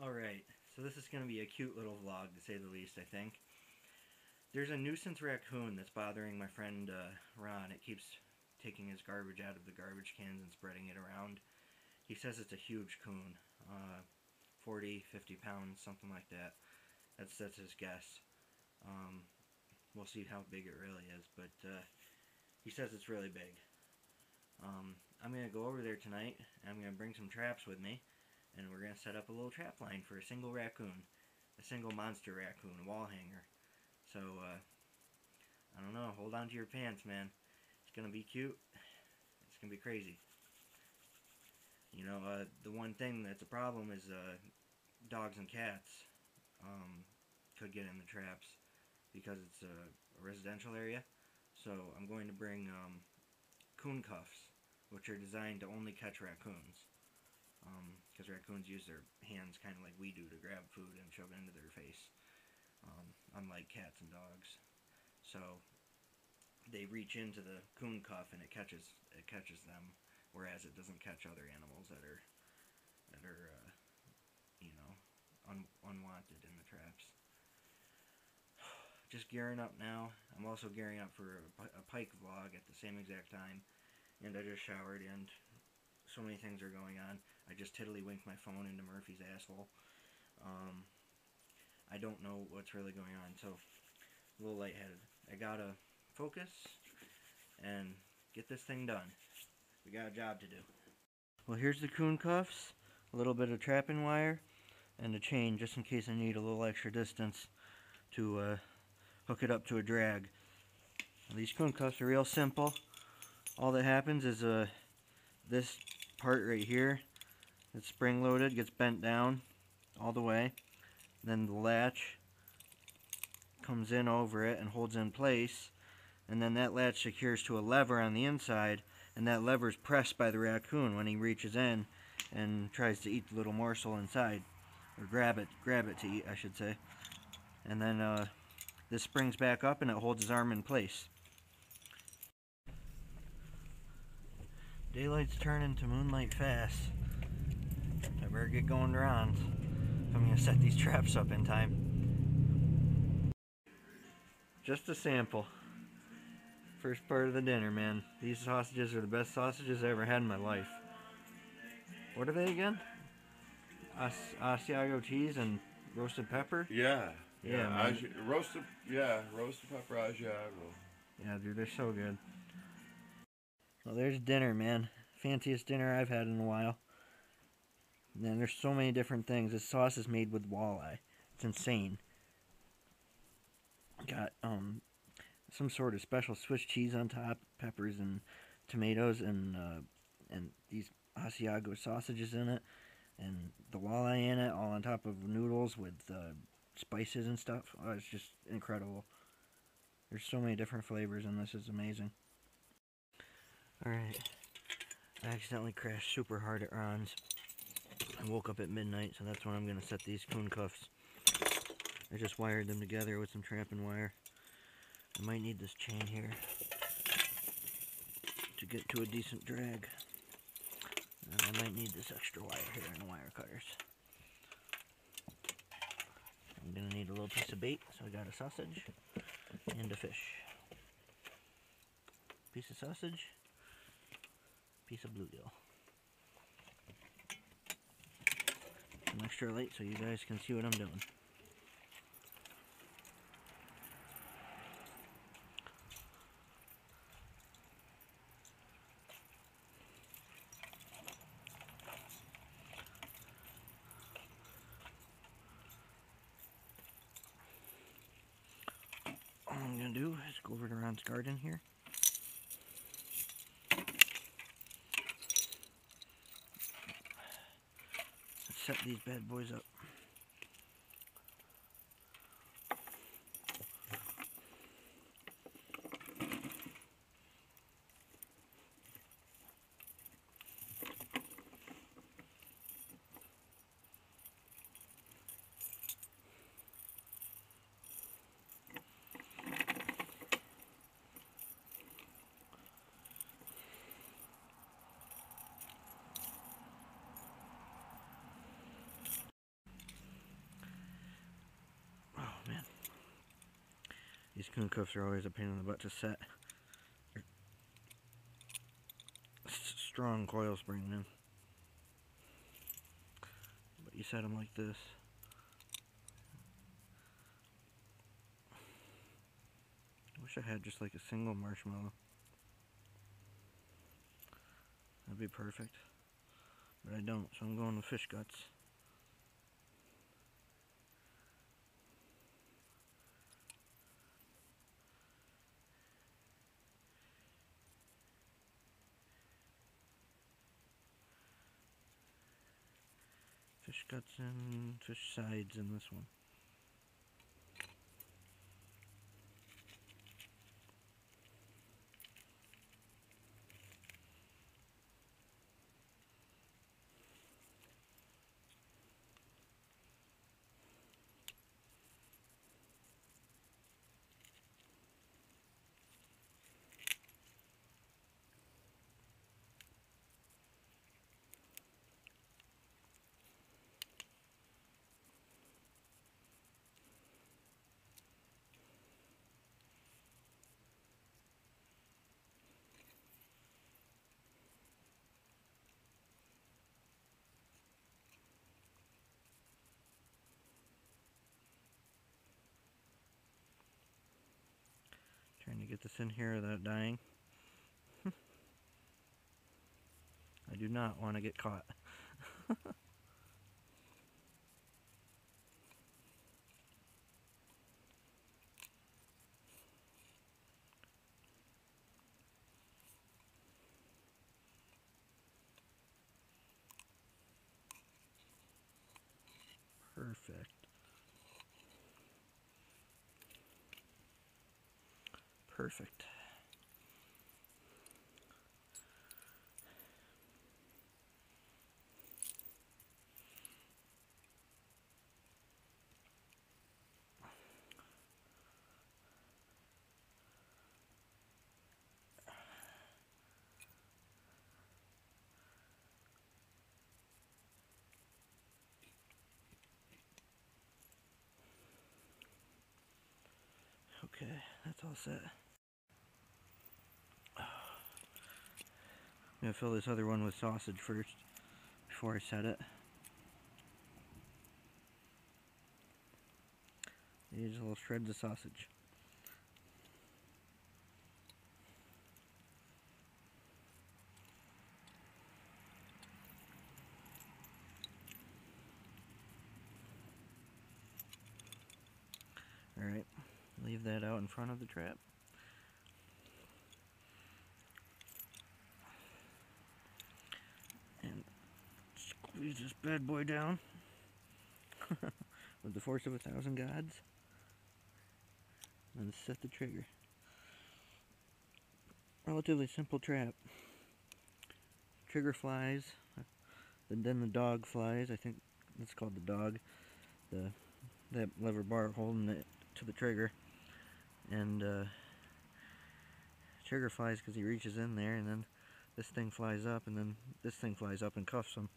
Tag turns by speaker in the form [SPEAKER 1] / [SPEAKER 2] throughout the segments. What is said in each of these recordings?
[SPEAKER 1] Alright, so this is going to be a cute little vlog to say the least, I think. There's a nuisance raccoon that's bothering my friend uh, Ron. It keeps taking his garbage out of the garbage cans and spreading it around. He says it's a huge coon, uh, 40, 50 pounds, something like that. That's, that's his guess. Um, we'll see how big it really is, but uh, he says it's really big. Um, I'm going to go over there tonight, and I'm going to bring some traps with me and we're going to set up a little trap line for a single raccoon. A single monster raccoon, a wall hanger. So, uh, I don't know, hold on to your pants, man. It's going to be cute. It's going to be crazy. You know, uh, the one thing that's a problem is uh, dogs and cats um, could get in the traps because it's a, a residential area. So I'm going to bring um, coon cuffs, which are designed to only catch raccoons because um, raccoons use their hands kind of like we do to grab food and shove it into their face, um, unlike cats and dogs. So they reach into the coon cuff and it catches it catches them, whereas it doesn't catch other animals that are that are uh, you know un unwanted in the traps. Just gearing up now. I'm also gearing up for a, a pike vlog at the same exact time, and I just showered and so many things are going on. I just tiddly-winked my phone into Murphy's asshole. Um, I don't know what's really going on, so a little lightheaded. I gotta focus and get this thing done. We got a job to do. Well, here's the coon cuffs, a little bit of trapping wire, and a chain just in case I need a little extra distance to uh, hook it up to a drag. These coon cuffs are real simple. All that happens is uh, this part right here it's spring loaded gets bent down all the way. Then the latch comes in over it and holds in place. And then that latch secures to a lever on the inside and that lever is pressed by the raccoon when he reaches in and tries to eat the little morsel inside. Or grab it grab it to eat I should say. And then uh, this springs back up and it holds his arm in place. Daylight's turning to moonlight fast. I better get going around I'm going to set these traps up in time. Just a sample. First part of the dinner, man. These sausages are the best sausages I ever had in my life. What are they again? As Asiago cheese and roasted pepper?
[SPEAKER 2] Yeah.
[SPEAKER 1] Yeah,
[SPEAKER 2] yeah roasted, yeah, roasted pepper Asiago.
[SPEAKER 1] Yeah, dude, they're so good. Well, there's dinner, man. Fanciest dinner I've had in a while. And there's so many different things. This sauce is made with walleye. It's insane. Got um some sort of special Swiss cheese on top, peppers and tomatoes, and uh, and these Asiago sausages in it, and the walleye in it, all on top of noodles with uh, spices and stuff. Oh, it's just incredible. There's so many different flavors, and this is amazing. Alright. I accidentally crashed super hard at Ron's. I woke up at midnight, so that's when I'm going to set these coon cuffs. I just wired them together with some trapping wire. I might need this chain here to get to a decent drag. And I might need this extra wire here the wire cutters. I'm going to need a little piece of bait, so I got a sausage and a fish. Piece of sausage, piece of bluegill. Some extra light so you guys can see what I'm doing. All I'm going to do is go over to Ron's garden here. Set these bad boys up. Coon cuffs are always a pain in the butt to set. Strong coil spring in. But you set them like this. I wish I had just like a single marshmallow. That'd be perfect. But I don't, so I'm going with fish guts. Fish guts and fish sides in this one. Trying to get this in here without dying. I do not want to get caught. Perfect. Perfect. Okay, that's all set. Gonna fill this other one with sausage first before I set it. These little shreds of sausage. Alright, leave that out in front of the trap. And squeeze this bad boy down with the force of a thousand gods. And set the trigger. Relatively simple trap. Trigger flies, and then the dog flies. I think it's called the dog. The that lever bar holding it to the trigger, and uh, trigger flies because he reaches in there, and then this thing flies up, and then this thing flies up and cuffs him.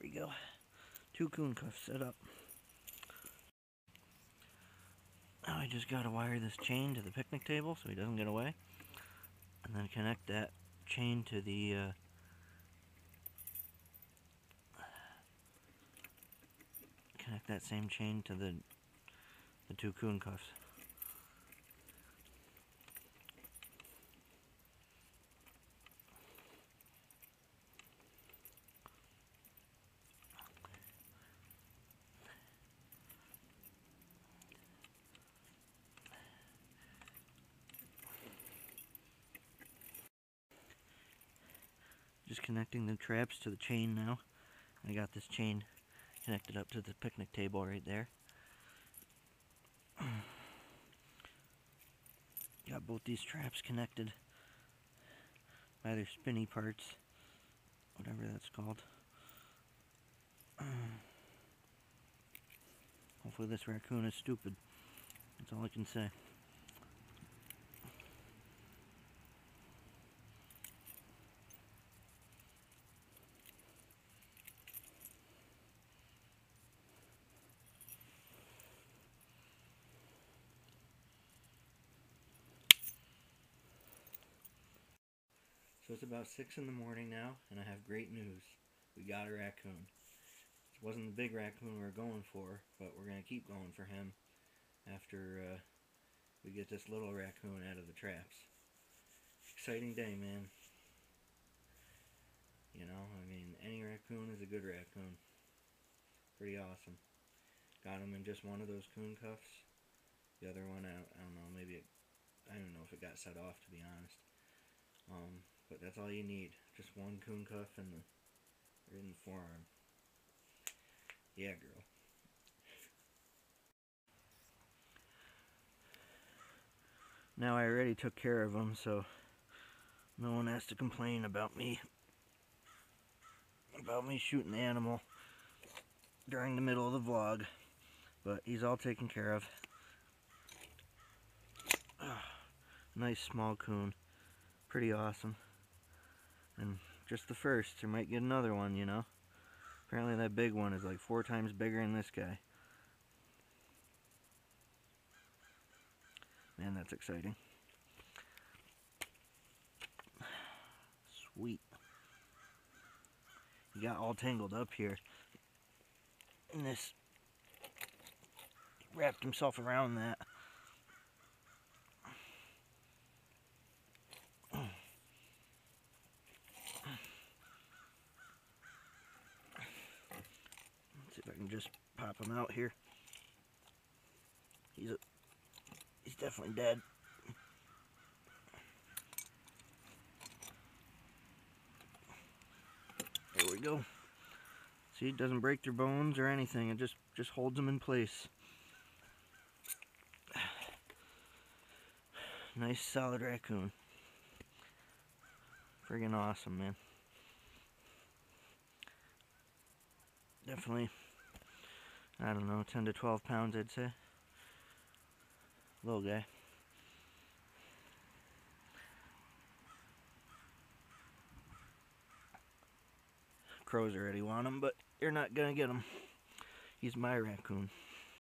[SPEAKER 1] There we go. Two coon cuffs set up. Now I just gotta wire this chain to the picnic table so he doesn't get away. And then connect that chain to the uh, connect that same chain to the the two coon cuffs. Just connecting the traps to the chain now. I got this chain connected up to the picnic table right there. got both these traps connected by their spinny parts, whatever that's called. Hopefully this raccoon is stupid. That's all I can say. So it's about 6 in the morning now, and I have great news. We got a raccoon. It wasn't the big raccoon we were going for, but we're going to keep going for him after uh, we get this little raccoon out of the traps. Exciting day, man. You know, I mean, any raccoon is a good raccoon. Pretty awesome. Got him in just one of those coon cuffs. The other one, I don't, I don't know, maybe it, I don't know if it got set off, to be honest. Um, but that's all you need. Just one coon cuff in the, forearm. Yeah, girl. Now I already took care of him, so no one has to complain about me about me shooting the animal during the middle of the vlog. But he's all taken care of. nice small coon. Pretty awesome. And just the first. There might get another one, you know. Apparently that big one is like four times bigger than this guy. Man, that's exciting. Sweet. He got all tangled up here. And this wrapped himself around that. Just pop him out here. He's a, he's definitely dead. There we go. See, it doesn't break their bones or anything. It just just holds them in place. Nice solid raccoon. Friggin' awesome, man. Definitely, I don't know, 10 to 12 pounds, I'd say. Little guy. Crows already want him, but you're not gonna get him. He's my raccoon.